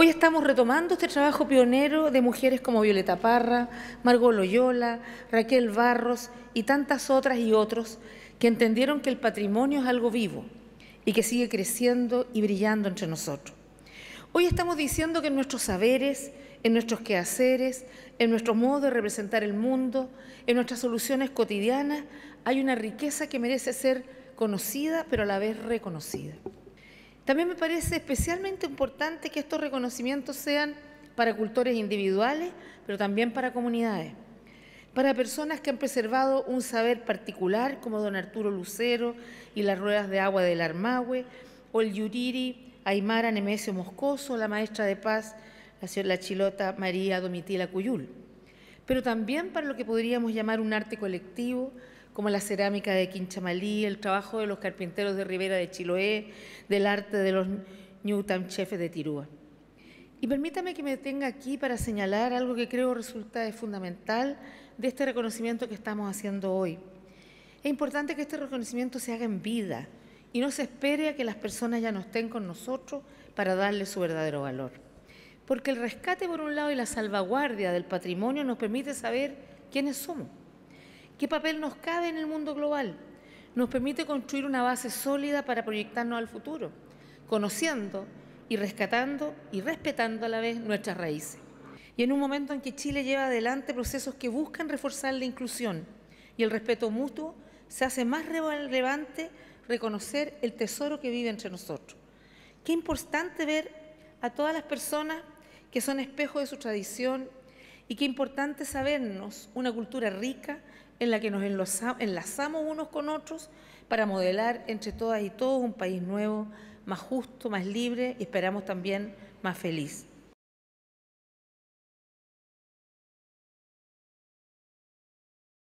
Hoy estamos retomando este trabajo pionero de mujeres como Violeta Parra, Margot Loyola, Raquel Barros y tantas otras y otros que entendieron que el patrimonio es algo vivo y que sigue creciendo y brillando entre nosotros. Hoy estamos diciendo que en nuestros saberes, en nuestros quehaceres, en nuestro modo de representar el mundo, en nuestras soluciones cotidianas, hay una riqueza que merece ser conocida, pero a la vez reconocida. También me parece especialmente importante que estos reconocimientos sean para cultores individuales, pero también para comunidades, para personas que han preservado un saber particular, como don Arturo Lucero y las ruedas de agua del Armagüe, o el Yuriri Aymara Nemesio Moscoso, la maestra de paz, la chilota María Domitila Cuyul, pero también para lo que podríamos llamar un arte colectivo, como la cerámica de Quinchamalí, el trabajo de los carpinteros de Ribera de Chiloé, del arte de los Newton Chefes de Tirúa. Y permítame que me detenga aquí para señalar algo que creo resulta fundamental de este reconocimiento que estamos haciendo hoy. Es importante que este reconocimiento se haga en vida y no se espere a que las personas ya no estén con nosotros para darle su verdadero valor. Porque el rescate, por un lado, y la salvaguardia del patrimonio nos permite saber quiénes somos ¿Qué papel nos cabe en el mundo global? Nos permite construir una base sólida para proyectarnos al futuro, conociendo y rescatando y respetando a la vez nuestras raíces. Y en un momento en que Chile lleva adelante procesos que buscan reforzar la inclusión y el respeto mutuo, se hace más relevante reconocer el tesoro que vive entre nosotros. Qué importante ver a todas las personas que son espejos de su tradición y qué importante sabernos una cultura rica, en la que nos enlazamos unos con otros para modelar entre todas y todos un país nuevo, más justo, más libre y esperamos también más feliz.